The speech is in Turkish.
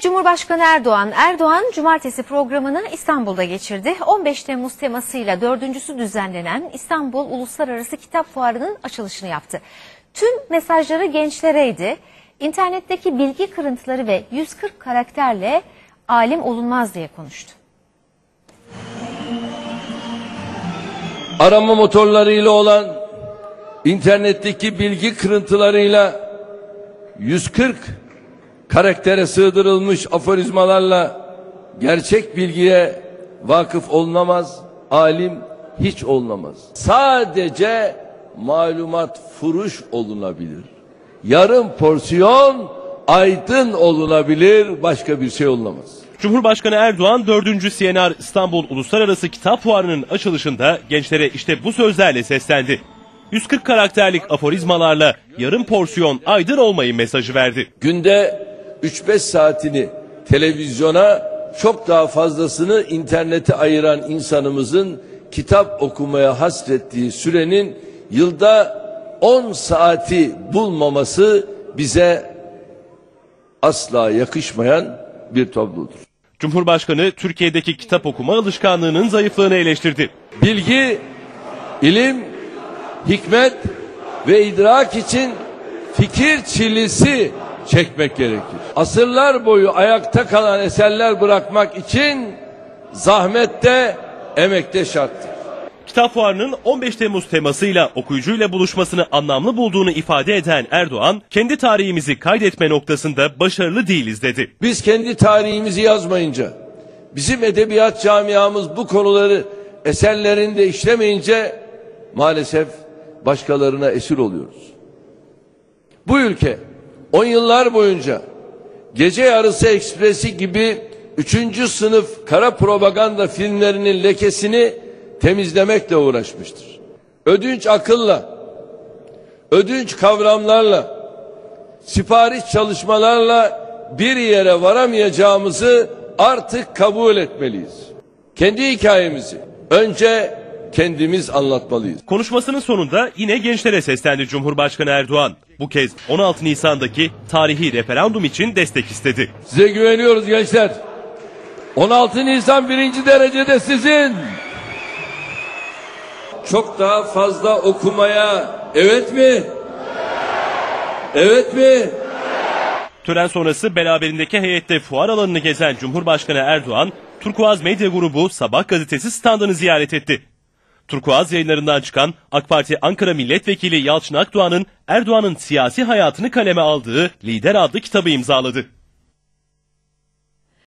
Cumhurbaşkanı Erdoğan, Erdoğan cumartesi programını İstanbul'da geçirdi. 15 Temmuz temasıyla dördüncüsü düzenlenen İstanbul Uluslararası Kitap Fuarı'nın açılışını yaptı. Tüm mesajları gençlereydi. İnternetteki bilgi kırıntıları ve 140 karakterle alim olunmaz diye konuştu. arama motorlarıyla olan internetteki bilgi kırıntılarıyla 140 karaktere sığdırılmış aforizmalarla gerçek bilgiye vakıf olunamaz, alim hiç olunamaz. Sadece malumat furuş olunabilir. Yarım porsiyon aydın olunabilir, başka bir şey olunamaz. Cumhurbaşkanı Erdoğan 4. CNR İstanbul Uluslararası Kitap Fuarı'nın açılışında gençlere işte bu sözlerle seslendi. 140 karakterlik aforizmalarla yarım porsiyon aydın olmayı mesajı verdi. Günde 3-5 saatini televizyona çok daha fazlasını internete ayıran insanımızın kitap okumaya hasrettiği sürenin yılda 10 saati bulmaması bize asla yakışmayan bir tablodur. Cumhurbaşkanı Türkiye'deki kitap okuma alışkanlığının zayıflığını eleştirdi. Bilgi, ilim, hikmet ve idrak için fikir çilisi çekmek gerekir. Asırlar boyu ayakta kalan eserler bırakmak için zahmette, emekte şarttır. Kitap Fuarı'nın 15 Temmuz temasıyla okuyucuyla buluşmasını anlamlı bulduğunu ifade eden Erdoğan, kendi tarihimizi kaydetme noktasında başarılı değiliz dedi. Biz kendi tarihimizi yazmayınca, bizim edebiyat camiamız bu konuları eserlerinde işlemeyince maalesef başkalarına esir oluyoruz. Bu ülke 10 yıllar boyunca Gece Yarısı Ekspresi gibi üçüncü sınıf kara propaganda filmlerinin lekesini temizlemekle uğraşmıştır. Ödünç akılla, ödünç kavramlarla, sipariş çalışmalarla bir yere varamayacağımızı artık kabul etmeliyiz. Kendi hikayemizi önce kendimiz anlatmalıyız. Konuşmasının sonunda yine gençlere seslendi Cumhurbaşkanı Erdoğan. Bu kez 16 Nisan'daki tarihi referandum için destek istedi. Size güveniyoruz gençler. 16 Nisan birinci derecede sizin. Çok daha fazla okumaya evet mi? Evet mi? Tören sonrası beraberindeki heyette fuar alanını gezen Cumhurbaşkanı Erdoğan, Turkuaz Medya Grubu Sabah gazetesi standını ziyaret etti. Turkuaz yayınlarından çıkan AK Parti Ankara Milletvekili Yalçın Akdoğan'ın Erdoğan'ın siyasi hayatını kaleme aldığı Lider adlı kitabı imzaladı.